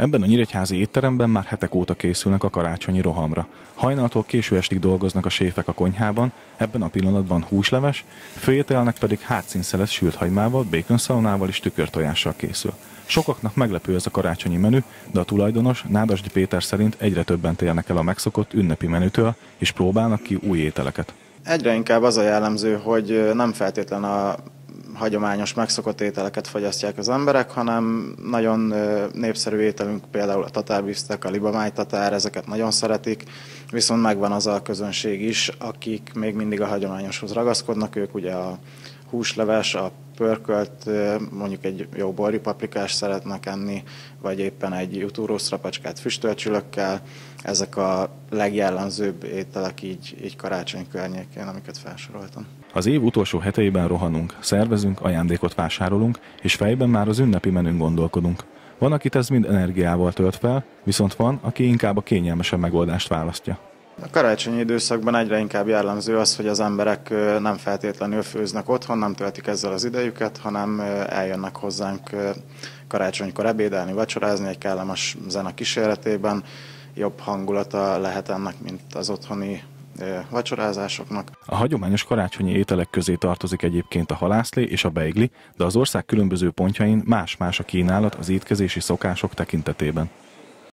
Ebben a nyíregyházi étteremben már hetek óta készülnek a karácsonyi rohamra. Hajnaltól késő estig dolgoznak a séfek a konyhában, ebben a pillanatban húsleves, főételnek pedig hátszínszelet sült hagymával, békonszalonával és tükörtojással készül. Sokaknak meglepő ez a karácsonyi menü, de a tulajdonos Nádasdi Péter szerint egyre többen térnek el a megszokott ünnepi menütől, és próbálnak ki új ételeket. Egyre inkább az a jellemző, hogy nem feltétlen a hagyományos megszokott ételeket fogyasztják az emberek, hanem nagyon népszerű ételünk, például a tatárbisztek, a libamáj tatár, ezeket nagyon szeretik, viszont megvan az a közönség is, akik még mindig a hagyományoshoz ragaszkodnak, ők ugye a húsleves, a pörkölt, mondjuk egy jó paprikás szeretnek enni, vagy éppen egy jutúró rapacskát füstölcsülökkel. Ezek a legjellemzőbb ételek így, így karácsony környékén, amiket felsoroltam. Az év utolsó heteiben rohanunk, szervezünk, ajándékot vásárolunk, és fejben már az ünnepi menün gondolkodunk. Van, akit ez mind energiával tölt fel, viszont van, aki inkább a kényelmesebb megoldást választja. A karácsonyi időszakban egyre inkább jellemző az, hogy az emberek nem feltétlenül főznek otthon, nem töltik ezzel az idejüket, hanem eljönnek hozzánk karácsonykor ebédelni, vacsorázni egy kellemes zene kíséretében. Jobb hangulata lehet ennek, mint az otthoni vacsorázásoknak. A hagyományos karácsonyi ételek közé tartozik egyébként a halászlé és a beigli, de az ország különböző pontjain más-más a kínálat az étkezési szokások tekintetében.